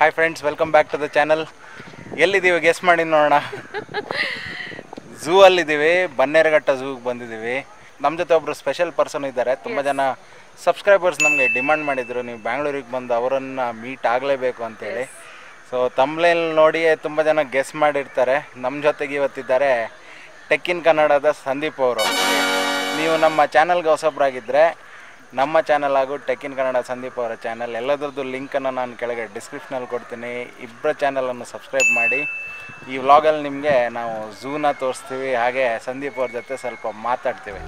Hi friends welcome back to the channel ಎಲ್ಲಿದ್ದೀವಿ? Guess ಮಾಡಿ ನೋಡೋಣ. Zoo ಅಲ್ಲಿದ್ದೀವಿ. Bannerghatta ಝೂಗೆ ಬಂದಿದ್ದೀವಿ. ನಮ್ಮ ಜೊತೆ ಒಬ್ಬರು ಸ್ಪೆಷಲ್ ಪರ್ಸನ್ ಇದ್ದಾರೆ. ತುಂಬ ಜನ ಸಬ್ಸ್ಕ್ರೈಬರ್ಸ್ ನಮಗೆ ಡಿಮ್ಯಾಂಡ್ ಮಾಡಿದರು. ನೀವು ಬ್ಯಾಂಗ್ಳೂರಿಗೆ ಬಂದು ಅವರನ್ನು ಮೀಟ್ ಆಗಲೇಬೇಕು ಅಂತೇಳಿ. ಸೊ ತಮ್ಲೇಲ್ ನೋಡಿ ತುಂಬ ಜನ ಗೆಸ್ ಮಾಡಿರ್ತಾರೆ. ನಮ್ಮ ಜೊತೆಗೆ ಇವತ್ತಿದ್ದಾರೆ ಟೆಕ್ ಇನ್ ಕನ್ನಡದ ಸಂದೀಪ್ ಅವರು. ನೀವು ನಮ್ಮ ಚಾನಲ್ಗೆ ಹೊಸಬ್ರಾಗಿದ್ದರೆ ನಮ್ಮ ಚಾನಲ್ ಹಾಗೂ ಟೆಕ್ ಇನ್ ಕನ್ನಡ ಸಂದೀಪ್ ಅವರ ಚಾನಲ್ ಎಲ್ಲದರದ್ದು ಲಿಂಕನ್ನು ನಾನು ಕೆಳಗೆ ಡಿಸ್ಕ್ರಿಪ್ಷನಲ್ಲಿ ಕೊಡ್ತೀನಿ. ಇಬ್ಬರ ಚಾನಲನ್ನು ಸಬ್ಸ್ಕ್ರೈಬ್ ಮಾಡಿ. ಈ ವ್ಲಾಗಲ್ಲಿ ನಿಮಗೆ ನಾವು ಝೂನ ತೋರಿಸ್ತೀವಿ, ಹಾಗೆ ಸಂದೀಪ್ ಅವ್ರ ಜೊತೆ ಸ್ವಲ್ಪ ಮಾತಾಡ್ತೀವಿ.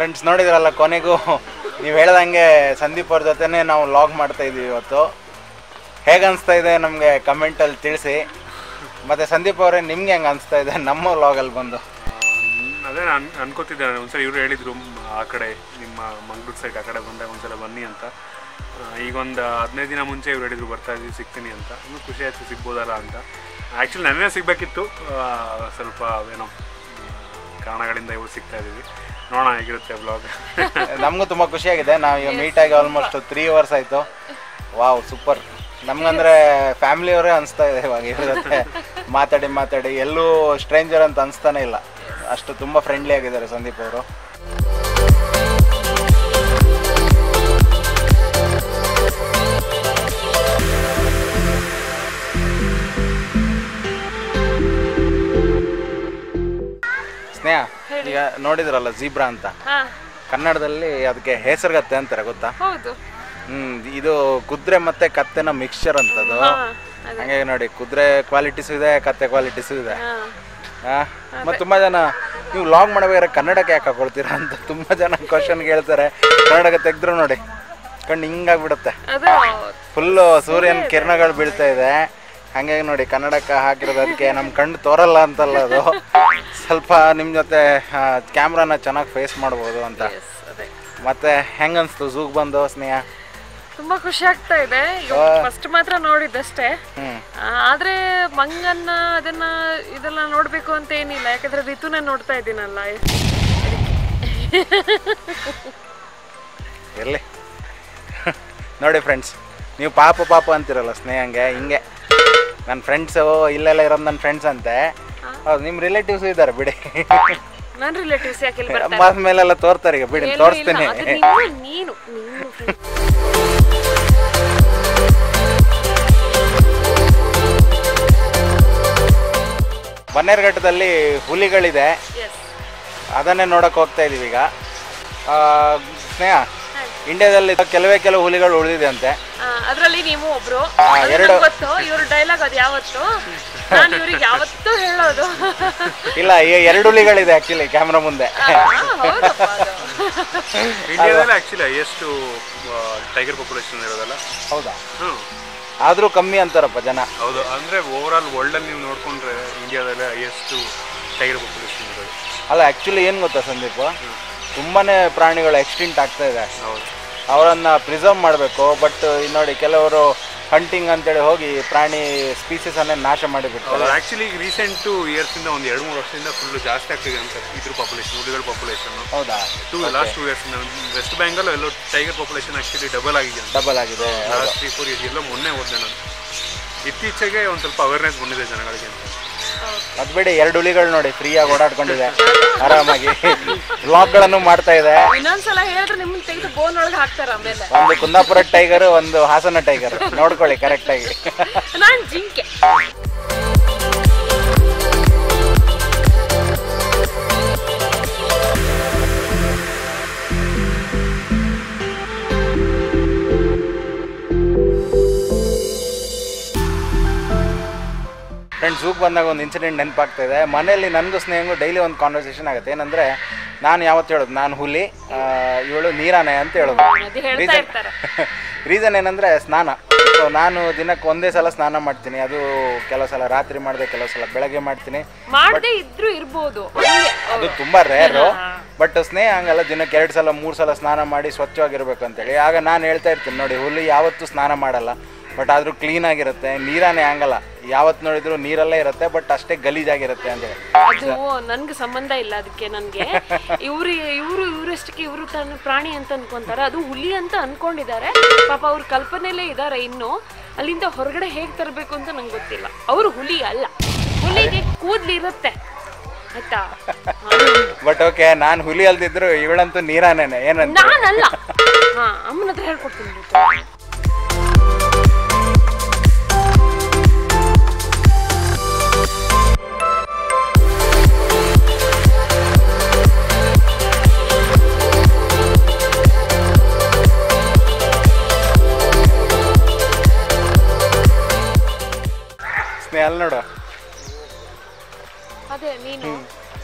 ಫ್ರೆಂಡ್ಸ್ ನೋಡಿದ್ರಲ್ಲ ಕೊನೆಗೂ? ನೀವು ಹೇಳ್ದಂಗೆ ಸಂದೀಪ್ ಅವ್ರ ಜೊತೆನೇ ನಾವು ಲಾಗ್ ಮಾಡ್ತಾ ಇದ್ದೀವಿ ಇವತ್ತು. ಹೇಗೆ ಅನಿಸ್ತಾ ಇದೆ ನಮಗೆ ಕಮೆಂಟಲ್ಲಿ ತಿಳಿಸಿ. ಮತ್ತು ಸಂದೀಪ್ ಅವರೇ, ನಿಮ್ಗೆ ಹೆಂಗೆ ಅನಿಸ್ತಾ ಇದೆ ನಮ್ಮ ವ್ಲಾಗಲ್ಲಿ ಬಂದು? ಅದೇ ನಾನು ಅನ್ಕೋತಿದ್ದೆ ನಾನು ಒಂದ್ಸಲ ಇವರು ಹೇಳಿದ್ರು ಆ ಕಡೆ ನಿಮ್ಮ ಮಂಗ್ಳೂರು ಸೈಡ್ ಆ ಕಡೆ ಬಂದಾಗ ಒಂದ್ಸಲ ಬನ್ನಿ ಅಂತ. ಈಗ ಒಂದು ಹದಿನೈದು ದಿನ ಮುಂಚೆ ಇವ್ರು ಹೇಳಿದ್ರು, ಬರ್ತಾ ಇದ್ದೀವಿ ಸಿಗ್ತೀನಿ ಅಂತ. ಇನ್ನೂ ಖುಷಿ ಆಯಿತು, ಸಿಗ್ಬೋದಲ್ಲ ಅಂತ. ಆ್ಯಕ್ಚುಲಿ ನನ್ನೇ ಸಿಗಬೇಕಿತ್ತು. ಸ್ವಲ್ಪ ಏನೋ ಕಾರಣಗಳಿಂದ ಇವ್ರು ಸಿಗ್ತಾ ಇದ್ದೀವಿ. ನೋಡೋಣ ಹೇಗಿರುತ್ತೆ ಬ್ಲಾಗ್ ನಮಗೂ ತುಂಬ ಖುಷಿಯಾಗಿದೆ ನಾವು ಈಗ ಆಗಿ ಆಲ್ಮೋಸ್ಟ್ ತ್ರೀ ಅವರ್ಸ್ ಆಯಿತು. ವಾವ್ ಸೂಪರ್ ನಮ್ಗಂದ್ರೆ ಫ್ಯಾಮಿಲಿಯವರೇ ಅನಿಸ್ತಾ ಇದೆ ಇವಾಗ ಇವ್ರ ಮಾತಾಡಿ ಮಾತಾಡಿ. ಎಲ್ಲೂ ಸ್ಟ್ರೇಂಜರ್ ಅಂತ ಅನಿಸ್ತಾನೆ ಇಲ್ಲ. ಅಷ್ಟು ತುಂಬ ಫ್ರೆಂಡ್ಲಿ ಆಗಿದ್ದಾರೆ ಸಂದೀಪ್ ಅವರು. ಸ್ನೇಹ ಈಗ ನೋಡಿದ್ರಲ್ಲ ಜೀಬ್ರಾ ಅಂತ? ಕನ್ನಡದಲ್ಲಿ ಅದಕ್ಕೆ ಹೆಸರುಗತ್ತೆ ಅಂತಾರೆ ಗೊತ್ತಾ? ಹ್ಮ್ ಇದು ಕುದುರೆ ಮತ್ತೆ ಕತ್ತೆನ ಮಿಕ್ಸ್ಚರ್ ಅಂತದ್ದು ಹಂಗಾಗಿ ಹಂಗೆ ನೋಡಿ ಕುದುರೆ ಕ್ವಾಲಿಟೀಸು ಇದೆ ಕತ್ತೆ ಕ್ವಾಲಿಟೀಸು ಇದೆ. ಮತ್ತೆ ತುಂಬಾ ಜನ ನೀವು ಲಾಗ್ ಮಾಡಬೇಕಾದ್ರೆ ಕನ್ನಡಕ್ಕೆ ಯಾಕೆ ಹಾಕೊಳ್ತೀರಾ ಅಂತ ತುಂಬಾ ಜನ ಕ್ವಶನ್ ಕೇಳ್ತಾರೆ ಕನ್ನಡಕ್ಕೆ ತೆಗೆದ್ರು ನೋಡಿ. ಕಣ್ಣು ಹಿಂಗಾಗ್ಬಿಡುತ್ತೆ. ಫುಲ್ಲು ಸೂರ್ಯನ ಕಿರಣಗಳು ಬೀಳ್ತಾ ಇದೆ. ಹಾಗಾಗಿ ನೋಡಿ ಕನ್ನಡಕ್ಕೆ ಹಾಕಿರೋದು ಅದಕ್ಕೆ ನಮ್ಮ ಕಣ್ಣು ತೋರಲ್ಲ ಅಂತಲ್ಲ ಅದು. ಸ್ವಲ್ಪ ನಿಮ್ಮ ಜೊತೆ ಕ್ಯಾಮ್ರಾನ ಚೆನ್ನಾಗಿ ಫೇಸ್ ಮಾಡ್ಬೋದು ಅಂತ. ಮತ್ತೆ ಹೆಂಗ್ ಅನ್ಸ್ತು ಝೂಗ್ ಬಂದು ಸ್ನೇಹ? ತುಂಬಾ ಖುಷಿ ಆಗ್ತಾ ಇದೆ. ಫಸ್ಟ್ ಮಾತ್ರ ನೋಡಿದ್ದಷ್ಟೇ. ಆದ್ರೆ ಮಂಗನ್ನ ಅದನ್ನ ಇದೆಲ್ಲ ನೋಡ್ಬೇಕು ಅಂತ ಏನಿಲ್ಲ. ಯಾಕಂದ್ರೆ ಋತುನ ನೋಡ್ತಾ ಇದ್ದೀನಲ್ಲ. ಎಲ್ಲಿ ನೋಡಿ ಫ್ರೆಂಡ್ಸ್ ನೀವು ಪಾಪ ಪಾಪ ಅಂತಿರಲ್ಲ ಸ್ನೇಹಂಗೆ ಹಿಂಗೆ. ನನ್ನ ಫ್ರೆಂಡ್ಸ್ ಇಲ್ಲೆಲ್ಲ ಇರೋದು ನನ್ನ ಫ್ರೆಂಡ್ಸ್ ಅಂತೆ. ಹೌದು ನಿಮ್ಮ ರಿಲೇಟಿವ್ಸ್ ಇದ್ದಾರೆ ಬಿಡಿ. ನನ್ನ ರಿಲೇಟಿವ್ಸ್ ಯಾಕೆ ಮೇಲೆಲ್ಲ ತೋರ್ತಾರೆ ಈಗ ಬಿಡಿ ತೋರಿಸ್ತೇನೆ. ನೀನು ಬನ್ನೇರುಘಟ್ಟದಲ್ಲಿ ಹುಲಿಗಳಿದೆ. ಅದನ್ನೇ ನೋಡಕ್ಕೆ ಹೋಗ್ತಾ ಇದೀವಿ ಈಗ. ಆ, ಸ್ನೇಹ ಇಂಡಿಯಾದಲ್ಲಿ ಕೆಲವೇ ಕೆಲವು ಹುಲಿಗಳು ಉಳಿದಿದೆ ಅಂತೆ ಅದರಲ್ಲಿ ನೀವು ಒಬ್ರು. ಎರಡು. ಗೊತ್ತು ಇವ್ರ ಡೈಲಾಗ್ ಅದು ಯಾವತ್ತು? ನಾನು ಇವ್ರಿಗೆ ಯಾವತ್ತೂ ಹೇಳೋದು. ಇಲ್ಲ ಈ ಎರಡು ಹುಲಿಗಳಿದೆ ಆಕ್ಚುಲಿ ಕ್ಯಾಮ್ರಾ ಮುಂದೆ. ಇಂಡಿಯಾದಲ್ಲಿ ಆ್ಯಕ್ಚುಲಿ ಎಷ್ಟು ಟೈಗರ್ ಪಾಪ್ಯುಲೇಷನ್ ಇರೋದಲ್ಲ? ಹೌದಾ? ಹ್ಞೂ ಆದರೂ ಕಮ್ಮಿ ಅಂತಾರಪ್ಪ ಜನ. ಹೌದು ಅಂದರೆ ಓವರ್ ಆಲ್ ವರ್ಲ್ಡಲ್ಲಿ ನೀವು ನೋಡಿಕೊಂಡ್ರೆ ಇಂಡಿಯಾದಲ್ಲಿ ಹೈಯೆಸ್ಟು ಟೈಗರ್ ಪಾಪ್ಯುಲೇಷನ್ ಇರೋದು. ಅಲ್ಲ ಆ್ಯಕ್ಚುಲಿ ಏನು ಗೊತ್ತಾ ಸಂದೀಪ್? ತುಂಬಾನೇ ಪ್ರಾಣಿಗಳು ಎಕ್ಸ್ಟಿಂಟ್ ಆಗ್ತಾ ಇದೆ. ಅವರನ್ನ ಪ್ರಿಸರ್ವ್ ಮಾಡಬೇಕು ಬಟ್ ನೋಡಿ ಕೆಲವರು ಹಂಟಿಂಗ್ ಅಂತೇಳಿ ಹೋಗಿ ಪ್ರಾಣಿ ಸ್ಪೀಸೀಸ್ ಅನ್ನೇ ನಾಶ ಮಾಡಿಬಿಡ್ತಾರೆ ಆ್ಯಕ್ಚುಲಿ ಈಗ ಇಯರ್ಸ್ ಇಯರ್ಸಿಂದ ಒಂದು ಎರಡು ಮೂರು ವರ್ಷದಿಂದ ಫುಲ್ ಜಾಸ್ತಿ ಆಗ್ತಿದೆ ಅಂತ ಇದ್ರ ಪಾಪ್ಯುಲೇಷನ್ ಹುಲಿಗಳ ಪಾಪ್ಯುಲೇಷನ್ ಹೌದಾ? Two last two years West Bengal ಎಲ್ಲೋ ಟೈಗರ್ ಪಾಪ್ಯುಲೇಷನ್ ಆ್ಯಕ್ಚುಲಿ ಡಬಲ್ ಆಗಿದೆ ಡಬಲ್ ಆಗಿದೆ ಲಾಸ್ಟ್ ತ್ರೀ ಫೋರ್ ಇಯರ್ಸ್ ಎಲ್ಲ ಮೊನ್ನೆ ಓದಿದೆ ನಾನು. ಇತ್ತೀಚೆಗೆ ಒಂದು ಸ್ವಲ್ಪ ಅವೇರ್ನೆಸ್ ಬಂದಿದೆ ಜನಗಳಿಗೆ ಅಂತ. ಅದು ಬಿಡಿ ಎರಡು ಹುಲಿಗಳು ನೋಡಿ ಫ್ರೀಯಾಗಿ ಓಡಾಡ್ಕೊಂಡಿದೆ ಆರಾಮಾಗಿ. ವ್ಲಾಗ್ಗಳನ್ನು ಮಾಡ್ತಾ ಇದೆ. ಇನ್ನೊಂದ್ಸಲ ಹೇಳಿದ್ರೆ ನಿಮ್ಮನ್ನ ತೆಗೆದು ಬೋನ್ ಒಳಗೆ ಹಾಕ್ತಾರ ಆಮೇಲೆ. ಒಂದು ಕುಂದಾಪುರ ಟೈಗರ್ ಒಂದು ಹಾಸನ ಟೈಗರ್. ನೋಡ್ಕೊಳ್ಳಿ ಕರೆಕ್ಟಾಗಿ ನಾನ್ ಜಿಂಕೆ. ಝೂಗ್ ಬಂದಾಗ ಒಂದು ಇನ್ಸಿಡೆಂಟ್ ನೆನಪಾಗ್ತಾ ಇದೆ. ಮನೆಯಲ್ಲಿ ನನಗೂ ಸ್ನೇಹಂಗೂ ಡೈಲಿ ಒಂದು ಕಾನ್ವರ್ಸೇಷನ್ ಆಗುತ್ತೆ. ಏನಂದ್ರೆ ನಾನು ಯಾವತ್ತು ಹೇಳೋದು ನಾನು ಹುಲಿ ಇವಳು ನೀರಾನೆ ಅಂತ ಹೇಳೋದು. ರೀಸನ್ ರೀಸನ್ ಏನಂದ್ರೆ ಸ್ನಾನ. ಸೊ ನಾನು ದಿನಕ್ಕೆ ಒಂದೇ ಸಲ ಸ್ನಾನ ಮಾಡ್ತೀನಿ. ಅದು ಕೆಲವು ಸಲ ರಾತ್ರಿ ಮಾಡಿದೆ ಕೆಲವು ಸಲ ಬೆಳಗ್ಗೆ ಮಾಡ್ತೀನಿ. ಮಾಡದೆ ಇದ್ರು ಇರ್ಬೋದು. ಅದು ತುಂಬ ರೇರು ಬಟ್ ಸ್ನೇಹ ಹಂಗಲ್ಲ ದಿನಕ್ಕೆ ಎರಡು ಸಲ ಮೂರು ಸಲ ಸ್ನಾನ ಮಾಡಿ ಸ್ವಚ್ಛವಾಗಿರ್ಬೇಕು ಅಂತೇಳಿ. ಆಗ ನಾನು ಹೇಳ್ತಾ ಇರ್ತೀನಿ ನೋಡಿ ಹುಲಿ ಯಾವತ್ತೂ ಸ್ನಾನ ಮಾಡಲ್ಲ. ಬಟ್ ಆದರೂ ಕ್ಲೀನ್ ಆಗಿರುತ್ತೆ. ನೀರಾನೇ ಆಗಲ್ಲ. ಯಾವತ್ತು ನೋಡಿದ್ರು ನೀರಲ್ಲೇ ಇರುತ್ತೆ ಬಟ್ ಅಷ್ಟೇ ಗಲೀಜಾಗಿರುತ್ತೆ ಅಂದರೆ ಅದು ನನ್ಗೆ ಸಂಬಂಧ ಇಲ್ಲ ಅದಕ್ಕೆ ನನಗೆ. ಇವ್ರು ಇವರು ಇವರಷ್ಟಕ್ಕೆ ಇವರು ತನ್ನ ಪ್ರಾಣಿ ಅಂತ ಅನ್ಕೊಂತಾರೆ. ಅದು ಹುಲಿ ಅಂತ ಅನ್ಕೊಂಡಿದ್ದಾರೆ. ಪಾಪ ಅವ್ರ ಕಲ್ಪನೆಲ್ಲೇ ಇದ್ದಾರೆ ಇನ್ನು. ಅಲ್ಲಿಂದ ಹೊರಗಡೆ ಹೇಗೆ ತರಬೇಕು ಅಂತ ನಂಗೆ ಗೊತ್ತಿಲ್ಲ. ಅವರು ಹುಲಿ ಅಲ್ಲ. ಹುಲಿಗೆ ಕೂದ್ಲಿರುತ್ತೆ ಆಯ್ತಾ? ಬಟ್ ಓಕೆ ನಾನು ಹುಲಿ ಅಲ್ದಿದ್ರು ಇವಳಂತೂ ನೀರಾನೇನೆ. ಏನಂತ ನಾನಲ್ಲ. ಹಾ ಅಮ್ಮನ ಹತ್ರ ಹೇಳ್ಕೊಡ್ತೀನಿ.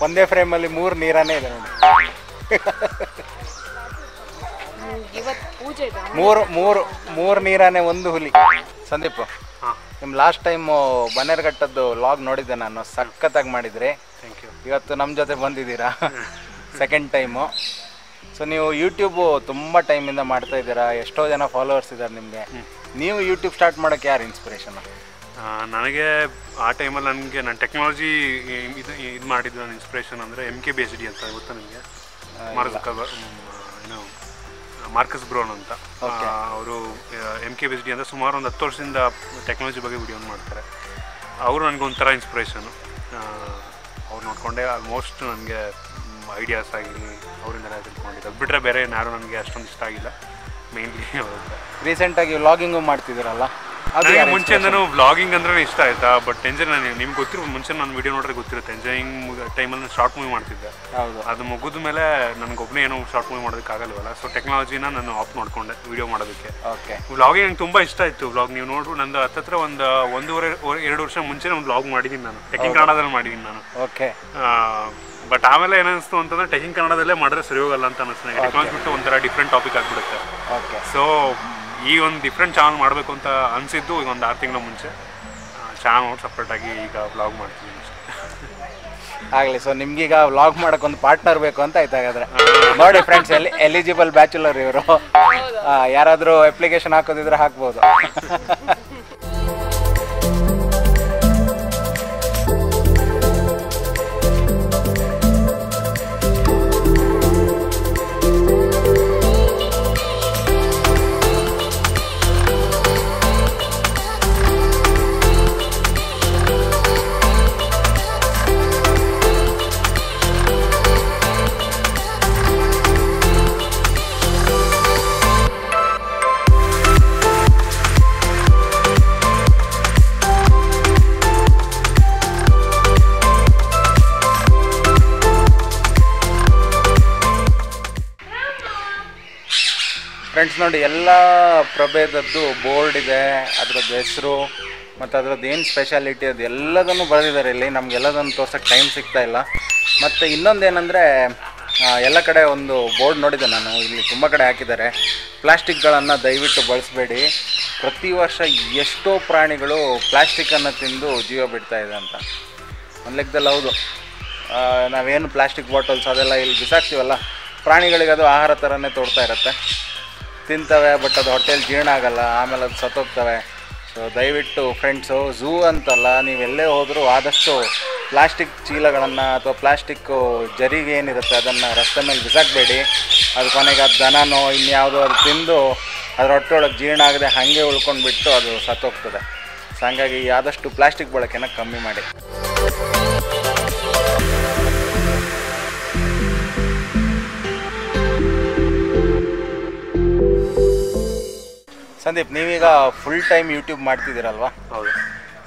ಒಂದೇ ಫ್ರೇಮಲ್ಲಿ ಮೂರು ನೀರಾನೇ ಇದೆ ನೋಡಿ. ಮೂರು ಮೂರು ಮೂರು ನೀರಾನೆ ಒಂದು ಹುಲಿ. ಸಂದೀಪ್ ನಿಮ್ ನಿಮ್ಮ ಲಾಸ್ಟ್ ಟೈಮು ಬನ್ನೇರ್ಘಟ್ಟದ್ದು ಲಾಗ್ ನೋಡಿದ್ದೆ ನಾನು. ಸಖತ್ತಾಗಿ ಮಾಡಿದ್ರಿ. ಥ್ಯಾಂಕ್ ಯು ಇವತ್ತು ನಮ್ಮ ಜೊತೆ ಬಂದಿದ್ದೀರಾ? ಸೆಕೆಂಡ್ ಟೈಮು ಸೊ ನೀವು ಯೂಟ್ಯೂಬು ತುಂಬ ಟೈಮಿಂದ ಮಾಡ್ತಾ ಇದ್ದೀರಾ. ಎಷ್ಟೋ ಜನ ಫಾಲೋವರ್ಸ್ ಇದ್ದಾರೆ ನಿಮಗೆ. ನೀವು ಯೂಟ್ಯೂಬ್ ಸ್ಟಾರ್ಟ್ ಮಾಡೋಕ್ಕೆ ಯಾರು ಇನ್ಸ್ಪಿರೇಷನ್ ನನಗೆ ಆ ಟೈಮಲ್ಲಿ ನನಗೆ ನಾನು ಟೆಕ್ನಾಲಜಿ ಇದು ಇದು ಮಾಡಿದ್ದು ನನ್ನ ಇನ್ಸ್ಪಿರೇಷನ್ ಅಂದರೆ M K B S D ಅಂತ ಗೊತ್ತಾ ನಿಮಗೆ? ಮಾರ್ಕ್ ಏನು ಮಾರ್ಕಸ್ ಬ್ರೌನ್ ಅಂತ. ಅವರು M K B S D ಅಂತ ಸುಮಾರು ಒಂದು ಹತ್ತು ವರ್ಷದಿಂದ ಟೆಕ್ನಾಲಜಿ ಬಗ್ಗೆ ವಿಡಿಯೋನ್ ಮಾಡ್ತಾರೆ. ಅವರು ನನಗೆ ಒಂಥರ ಇನ್ಸ್ಪಿರೇಷನು ಅವ್ರು ನೋಡಿಕೊಂಡೆ ಆಲ್ಮೋಸ್ಟ್ ನನಗೆ ಐಡಿಯಾಸ್ ಆಗಿರಲಿ ಅವರಿಂದಲೇ ತಿಳ್ಕೊಂಡಿದ್ದು. ಅದು ಬಿಟ್ಟರೆ ಬೇರೆ ಯಾರು ನನಗೆ ಅಷ್ಟೊಂದು ಇಷ್ಟ ಆಗಿಲ್ಲ. ಮೇನ್ಲಿ ಅವರಿಂದ ರೀಸೆಂಟಾಗಿ ವ್ಲಾಗಿಂಗು ಮಾಡ್ತಿದ್ದೀರಲ್ಲ? ನನಗೆ ಮುಂಚೆ ಮುಂಚೆಯಿಂದನೂ ವ್ಲಾಗಿಂಗ್ ಅಂದ್ರೆ ಇಷ್ಟ ಆಯ್ತಾ? ಬಟ್ ಎಂಜಾಯ್ ನನಗೆ ನಿಮ್ಗೆ ಗೊತ್ತಿರೋ ಮುಂಚೆ ನಾನು ವಿಡಿಯೋ ನೋಡ್ರೆ ಗೊತ್ತಿರುತ್ತೆ ಎಂಜಾಯಿಂಗ್ ಟೈಮಲ್ಲಿ ಶಾರ್ಟ್ ಮೂವಿ ಮಾಡ್ತಿದ್ದೆ. ಅದು ಮುಗಿದ ಮೇಲೆ ನನಗೆ ಒಬ್ಬನೇ ಏನೋ ಶಾರ್ಟ್ ಮೂವಿ ಮಾಡೋದಕ್ಕಾಗಲ್ವಲ್ಲ ಸೊ ಟೆಕ್ನಾಲಜಿನ ನಾನು ಆಫ್ ಮಾಡ್ಕೊಂಡೆ ವಿಡಿಯೋ ಮಾಡೋದಕ್ಕೆ. ಓಕೆ ವ್ಲಾಗಿಂಗ್ ನಂಗೆ ತುಂಬ ಇಷ್ಟ ಆಯಿತು. ವ್ಲಾಗ್ ನೀವು ನೋಡ್ರು ನಂದು ಹತ್ತತ್ರ ಒಂದು ಒಂದೂವರೆ ಎರಡು ವರ್ಷ ಮುಂಚೆ ಒಂದು ವ್ಲಾಗ್ ಮಾಡಿದ್ದೀನಿ ನಾನು. ಟೆಕಿಂಗ್ ಕನ್ನಡದಲ್ಲಿ ಮಾಡಿದ್ದೀನಿ ನಾನು. ಓಕೆ ಬಟ್ ಆಮೇಲೆ ಏನಿಸ್ತು ಅಂತಂದ್ರೆ ಟೆಕಿಂಗ್ ಕನ್ನಡದಲ್ಲೇ ಮಾಡಿದ್ರೆ ಸರಿ ಹೋಗಲ್ಲ ಅಂತ ಅನಿಸ್ತು ಟೆಕ್ನಾಲಜಿ ಬಿಟ್ಟು ಒಂಥರ ಡಿಫ್ರೆಂಟ್ ಟಾಪಿಕ್ ಆಗಿಬಿಡುತ್ತೆ. ಓಕೆ ಸೊ ಈ ಒಂದು ಡಿಫ್ರೆಂಟ್ ಚಾನಲ್ ಮಾಡಬೇಕು ಅಂತ ಅನಿಸಿದ್ದು ಈಗ ಒಂದು ಆರು ತಿಂಗಳ ಮುಂಚೆ. ಚಾನಲ್ ನೋಡಿ ಸಪ್ರೇಟಾಗಿ ಈಗ ವ್ಲಾಗ್ ಮಾಡ್ತೀನಿ ಅಷ್ಟೇ. ಆಗಲಿ ಸೊ ನಿಮ್ಗೀಗ ವ್ಲಾಗ್ ಮಾಡಕ್ಕೆ ಒಂದು ಪಾರ್ಟ್ನರ್ ಬೇಕು ಅಂತ ಆಯ್ತು ಹಾಗಾದ್ರೆ. ನೋಡಿ ಫ್ರೆಂಡ್ಸ್ ಎಲ್ಲಿ ಎಲಿಜಿಬಲ್ ಬ್ಯಾಚುಲರ್ ಇವರು. ಯಾರಾದರೂ ಅಪ್ಲಿಕೇಶನ್ ಹಾಕೋದಿದ್ರೆ ಹಾಕ್ಬೋದು. ನೋಡಿ, ಎಲ್ಲ ಪ್ರಭೇದದ್ದು ಬೋರ್ಡ್ ಇದೆ, ಅದ್ರದ್ದು ಹೆಸರು, ಮತ್ತು ಅದ್ರದ್ದು ಏನು ಸ್ಪೆಷಾಲಿಟಿ ಅದು ಎಲ್ಲದನ್ನು ಬರೆದಿದ್ದಾರೆ ಇಲ್ಲಿ. ನಮಗೆಲ್ಲದನ್ನು ತೋರ್ಸೋಕ್ಕೆ ಟೈಮ್ ಸಿಗ್ತಾ ಇಲ್ಲ. ಮತ್ತು ಇನ್ನೊಂದೇನೆಂದರೆ ಎಲ್ಲ ಕಡೆ ಒಂದು ಬೋರ್ಡ್ ನೋಡಿದೆ ನಾನು. ಇಲ್ಲಿ ತುಂಬ ಕಡೆ ಹಾಕಿದ್ದಾರೆ. ಪ್ಲಾಸ್ಟಿಕ್ಗಳನ್ನು ದಯವಿಟ್ಟು ಬಳಸಬೇಡಿ. ಪ್ರತಿ ವರ್ಷ ಎಷ್ಟೋ ಪ್ರಾಣಿಗಳು ಪ್ಲಾಸ್ಟಿಕ್ಕನ್ನು ತಿಂದು ಜೀವ ಬಿಡ್ತಾ ಇದೆ ಅಂತ. ಒಂದು ಲೆಕ್ಕದಲ್ಲಿ ಹೌದು. ನಾವೇನು ಪ್ಲಾಸ್ಟಿಕ್ ಬಾಟಲ್ಸ್ ಅದೆಲ್ಲ ಇಲ್ಲಿ ಬಿಸಾಕ್ತೀವಲ್ಲ? ಪ್ರಾಣಿಗಳಿಗೆ ಅದು ಆಹಾರ ಥರನೇ ತೋರ್ತಾ ಇರುತ್ತೆ. ತಿಂತವೆ ಬಟ್ ಅದು ಹೊಟ್ಟೆಲಿ ಜೀರ್ಣ ಆಗಲ್ಲ, ಆಮೇಲೆ ಅದು ಸತ್ತೋಗ್ತವೆ. ಸೊ ದಯವಿಟ್ಟು ಫ್ರೆಂಡ್ಸು ಝೂ ಅಂತಲ್ಲ ನೀವೆಲ್ಲೇ ಹೋದರೂ ಆದಷ್ಟು ಪ್ಲಾಸ್ಟಿಕ್ ಚೀಲಗಳನ್ನು ಅಥವಾ ಪ್ಲಾಸ್ಟಿಕ್ಕು ಜರಿಗೆ ಏನಿರುತ್ತೆ, ಅದನ್ನು ರಸ್ತೆ ಮೇಲೆ ಬಿಸಾಕಬೇಡಿ. ಅದು ಕೊನೆಗೆ ಅದು ದನನೋ, ಇನ್ಯಾವುದೋ ಅದು ತಿಂದು ಅದರ ಹೊಟ್ಟೆಯೊಳಗೆ ಜೀರ್ಣ ಆಗದೆ ಹಾಗೆ ಉಳ್ಕೊಂಡ್ಬಿಟ್ಟು ಅದು ಸತ್ತೋಗ್ತದೆ. ಸೊ ಹಾಗಾಗಿ ಆದಷ್ಟು ಪ್ಲಾಸ್ಟಿಕ್ ಬಳಕೆನ ಕಮ್ಮಿ ಮಾಡಿ. ಸಂದೀಪ್ ನೀವೀಗ ಫುಲ್ ಟೈಮ್ ಯೂಟ್ಯೂಬ್ ಮಾಡ್ತಿದ್ದೀರಲ್ವಾ? ಹೌದು.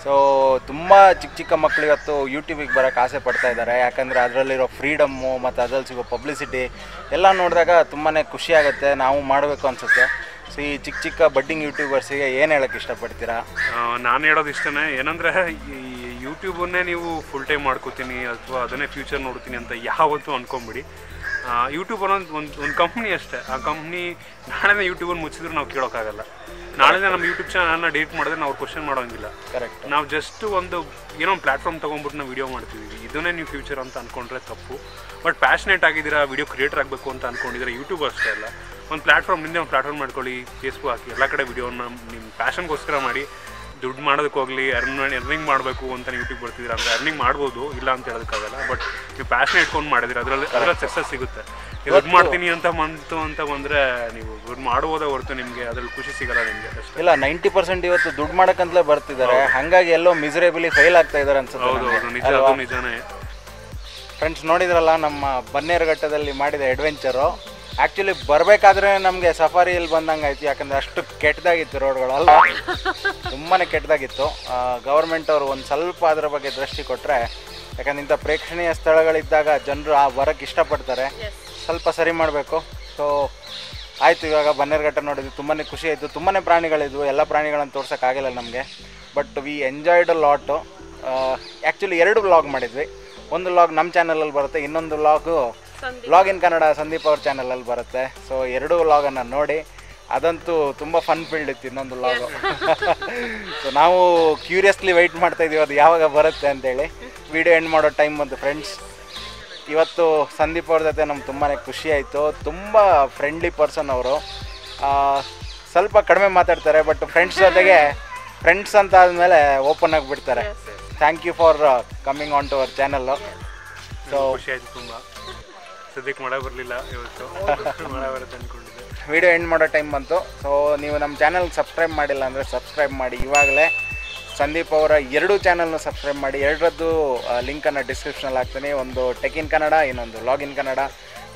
ಸೊ ತುಂಬ ಚಿಕ್ಕ ಚಿಕ್ಕ ಮಕ್ಕಳು ಇವತ್ತು ಯೂಟ್ಯೂಬಿಗೆ ಬರೋಕ್ಕೆ ಆಸೆ ಪಡ್ತಾ ಇದ್ದಾರೆ. ಯಾಕಂದರೆ ಅದರಲ್ಲಿರೋ ಫ್ರೀಡಮ್ಮು ಮತ್ತು ಅದರಲ್ಲಿ ಸಿಗೋ ಪಬ್ಲಿಸಿಟಿ ಎಲ್ಲ ನೋಡಿದಾಗ ತುಂಬಾ ಖುಷಿಯಾಗುತ್ತೆ ನಾವು ಮಾಡಬೇಕು ಅನಿಸುತ್ತೆ. ಸೊ ಈ ಚಿಕ್ಕ ಚಿಕ್ಕ ಬಡ್ಡಿಂಗ್ ಯೂಟ್ಯೂಬರ್ಸಿಗೆ ಏನು ಹೇಳೋಕ್ಕೆ ಇಷ್ಟಪಡ್ತೀರಾ? ನಾನು ಹೇಳೋದು ಇಷ್ಟನೇ. ಏನಂದರೆ ಈ ಯೂಟ್ಯೂಬನ್ನೇ ನೀವು ಫುಲ್ ಟೈಮ್ ಮಾಡ್ಕೋತೀನಿ ಅಥವಾ ಅದನ್ನೇ ಫ್ಯೂಚರ್ ನೋಡ್ತೀನಿ ಅಂತ ಯಾವತ್ತೂ ಅನ್ಕೊಂಬಿಡಿ. ಯೂಟ್ಯೂಬ್ ಅನ್ನೋ ಒಂದು ಒಂದು ಕಂಪ್ನಿ ಅಷ್ಟೇ. ಆ ಕಂಪ್ನಿ ನಾಳೆನೇ ಯೂಟ್ಯೂಬನ್ನು ಮುಚ್ಚಿದ್ರು ನಾವು ಕೇಳೋಕ್ಕಾಗಲ್ಲ. ನಾಳೆ ನಮ್ಮ ಯೂಟ್ಯೂಬ್ ಚಾನಲ್ನ ಡಿಲೀಟ್ ಮಾಡಿದ್ರೆ ನಾವು ಕ್ವಶನ್ ಮಾಡೋಂಗಿಲ್ಲ. ಕರೆಕ್ಟ್ ನಾವು ಜಸ್ಟ್ ಒಂದು ಏನೋ ಒಂದು ಪ್ಲಾಟ್ಫಾರ್ಮ್ ತೊಗೊಂಡ್ಬಿಟ್ಟು ನಾವು ವಿಡಿಯೋ ಮಾಡ್ತೀವಿ. ಇದನ್ನೇ ನೀವು ಫ್ಯೂಚರ್ ಅಂತ ಅಂದ್ಕೊಂಡ್ರೆ ತಪ್ಪು. ಬಟ್ ಪ್ಯಾಷನೇಟ್ ಆಗಿದ್ದೀರಾ ವಿಡಿಯೋ ಕ್ರಿಯೇಟರ್ ಆಗಬೇಕು ಅಂತ ಅಂದ್ಕೊಂಡಿದ್ರೆ ಯೂಟ್ಯೂಬ್ ಅಷ್ಟೇ ಅಲ್ಲ. ಒಂದು ಪ್ಲಾಟ್ಫಾರ್ಮ್ ಹಿಂದೆ ಒಂದು ಪ್ಲಾಟ್ಫಾರ್ಮ್ ಮಾಡ್ಕೊಳ್ಳಿ ಫೇಸ್ಬುಕ್ ಹಾಕಿ ಎಲ್ಲ ಕಡೆ ವೀಡಿಯೋನ ನಿಮ್ಮ ಪ್ಯಾಷನ್ಗೋಸ್ಕರ ಮಾಡಿ. ದುಡ್ಡು ಮಾಡೋದಕ್ಕೆ ಹೋಗಲಿ ಅರ್ನ್ ಅರ್ನಿಂಗ್ ಮಾಡಬೇಕು ಅಂತ ನೀವು ಯೂಟ್ಯೂಬ್ ಬರ್ತಿದ್ದೀರಾ ಅಂದರೆ ಅರ್ನಿಂಗ್ ಮಾಡ್ಬೋದು ಇಲ್ಲ ಅಂತ ಹೇಳೋದಕ್ಕಾಗಲ್ಲ. ಬಟ್ ನೀವು ಪ್ಯಾಷನ್ ಇಟ್ಕೊಂಡು ಮಾಡಿದ್ರೆ ಅದರಲ್ಲಿ ಅದರಲ್ಲಿ ಸಕ್ಸಸ್ ಸಿಗುತ್ತೆ. ನೀವು ದುಡ್ಡು ಮಾಡ್ತೀನಿ ಅಂತ ಬಂತು ಅಂತ ಬಂದರೆ ನೀವು ದುಡ್ಡು ಮಾಡ್ಬೋದೇ ಹೊರತು ನಿಮಗೆ ಅದ್ರಲ್ಲಿ ಖುಷಿ ಸಿಗಲ್ಲ ನಿಮಗೆ ಇಲ್ಲ ನೈಂಟಿ ಪರ್ಸೆಂಟ್ ಇವತ್ತು ದುಡ್ಡು ಮಾಡೋಕ್ಕಂತಲೇ ಬರ್ತಿದ್ದಾರೆ. ಹಾಗಾಗಿ ಎಲ್ಲೋ ಮಿಸರೇಬಲಿ ಫೈಲ್ ಆಗ್ತಾ ಇದ್ದಾರೆ ಹೌದು ಹೌದು ಅನ್ಸುತ್ತೆ ನಿಜ ಅದು ನಿಜಾನೇ. ಫ್ರೆಂಡ್ಸ್ ನೋಡಿದ್ರಲ್ಲ ನಮ್ಮ ಬನ್ನೇರುಘಟ್ಟದಲ್ಲಿ ಮಾಡಿದ ಅಡ್ವೆಂಚರು ಆ್ಯಕ್ಚುಲಿ ಬರಬೇಕಾದ್ರೆ ನಮಗೆ ಸಫಾರಿಯಲ್ಲಿ ಬಂದಂಗೆ ಆಯ್ತು. ಯಾಕಂದರೆ ಅಷ್ಟು ಕೆಟ್ಟದಾಗಿತ್ತು ರೋಡ್ಗಳೆಲ್ಲ ತುಂಬಾ ಕೆಟ್ಟದಾಗಿತ್ತು. ಗೌರ್ಮೆಂಟ್ ಅವರು ಒಂದು ಸ್ವಲ್ಪ ಅದರ ಬಗ್ಗೆ ದೃಷ್ಟಿ ಕೊಟ್ಟರೆ ಯಾಕಂದ್ರೆ ಇಂಥ ಪ್ರೇಕ್ಷಣೀಯ ಸ್ಥಳಗಳಿದ್ದಾಗ ಜನರು ಆ ಬರೋಕ್ಕೆ ಇಷ್ಟಪಡ್ತಾರೆ. ಸ್ವಲ್ಪ ಸರಿ ಮಾಡಬೇಕು. ಸೊ ಆಯಿತು ಇವಾಗ ಬನ್ನೇರ್ಘಟ್ಟ ನೋಡಿದ್ವಿ. ತುಂಬಾ ಖುಷಿ ಆಯಿತು. ತುಂಬಾ ಪ್ರಾಣಿಗಳಿದ್ವು. ಎಲ್ಲ ಪ್ರಾಣಿಗಳನ್ನು ತೋರ್ಸೋಕ್ಕಾಗಿಲ್ಲ ನಮಗೆ. But we enjoyed a lot actually ಎರಡು ವ್ಲಾಗ್ ಮಾಡಿದ್ವಿ. ಒಂದು ವ್ಲಾಗ್ ನಮ್ಮ ಚಾನಲಲ್ಲಿ ಬರುತ್ತೆ. ಇನ್ನೊಂದು vlog vlog in Kannada Sandeep ಅವ್ರ ಚಾನಲಲ್ಲಿ ಬರುತ್ತೆ. ಸೊ ಎರಡೂ ಲಾಗನ್ನು ನೋಡಿ. ಅದಂತೂ ತುಂಬ ಫನ್ ಫೀಲ್ಡ್ ಇತ್ತು ಇನ್ನೊಂದು ಲಾಗು ಸೊ ನಾವು ಕ್ಯೂರಿಯಸ್ಲಿ ವೆಯ್ಟ್ ಮಾಡ್ತಾ ಇದೀವಿ ಅದು ಯಾವಾಗ ಬರುತ್ತೆ ಅಂತೇಳಿ. ವಿಡಿಯೋ ಎಂಡ್ ಮಾಡೋ ಟೈಮ್ ಬಂತು ಫ್ರೆಂಡ್ಸ್ ಇವತ್ತು ಸಂದೀಪ್ ಅವ್ರ ಜೊತೆ ನಮ್ಗೆ ತುಂಬಾ ಖುಷಿ ಆಯಿತು. ತುಂಬ ಫ್ರೆಂಡ್ಲಿ ಪರ್ಸನ್ ಅವರು. ಸ್ವಲ್ಪ ಕಡಿಮೆ ಮಾತಾಡ್ತಾರೆ ಬಟ್ ಫ್ರೆಂಡ್ಸ್ ಜೊತೆಗೆ ಫ್ರೆಂಡ್ಸ್ ಅಂತ ಆದಮೇಲೆ ಓಪನ್ ಆಗಿಬಿಡ್ತಾರೆ. Thank you for coming on to our channel so ಖುಷಿ ಆಯ್ತು ತುಂಬ. ಸದ್ಯಕ್ಕೆ ಮಳೆ ಬರಲಿಲ್ಲ ಇವತ್ತು. ಮಳೆ ಬರುತ್ತೆ ಅಂದ್ಕೊಂಡಿದ್ದೆ ವಿಡಿಯೋ ಎಂಡ್ ಮಾಡೋ ಟೈಮ್ ಬಂತು. ಸೊ ನೀವು ನಮ್ಮ ಚಾನಲ್ ಸಬ್ಸ್ಕ್ರೈಬ್ ಮಾಡಿಲ್ಲ ಅಂದರೆ ಸಬ್ಸ್ಕ್ರೈಬ್ ಮಾಡಿ. ಇವಾಗಲೇ ಸಂದೀಪ್ ಅವರ ಎರಡು ಚಾನಲ್ನ ಸಬ್ಸ್ಕ್ರೈಬ್ ಮಾಡಿ. ಎರಡರದ್ದು ಲಿಂಕನ್ನು ಡಿಸ್ಕ್ರಿಪ್ಷನಲ್ಲಿ ಹಾಕ್ತೀನಿ. ಒಂದು ಟೆಕ್ ಇನ್ ಕನ್ನಡ ಇನ್ನೊಂದು ಲಾಗಿನ್ ಕನ್ನಡ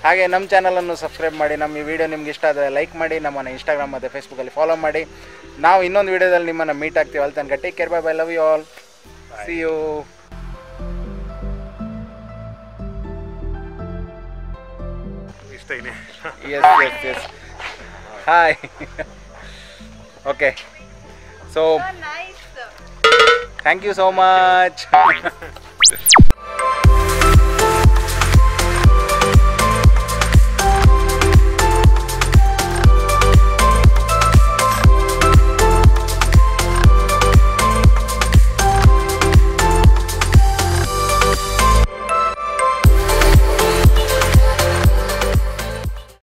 ಹಾಗೆ ನಮ್ಮ ಚಾನಲನ್ನು ಸಬ್ಸ್ಕ್ರೈಬ್ ಮಾಡಿ. ನಮ್ಮ ಈ ವಿಡಿಯೋ ನಿಮ್ಗೆ ಇಷ್ಟ ಆದರೆ ಲೈಕ್ ಮಾಡಿ. ನಮ್ಮನ್ನು ಇನ್ಸ್ಟಾಗ್ರಾಮ್ ಮತ್ತು ಫೇಸ್ಬುಕ್ಕಲ್ಲಿ ಫಾಲೋ ಮಾಡಿ. ನಾವು ಇನ್ನೊಂದು ವಿಡಿಯೋದಲ್ಲಿ ನಿಮ್ಮನ್ನು ಮೀಟ್ ಆಗ್ತೀವಿ. ಅಲ್ಲಿ ತನಕ take care bye bye love you all see you Steine. yes, yes, yes. Hi. okay. So. Thank you so much.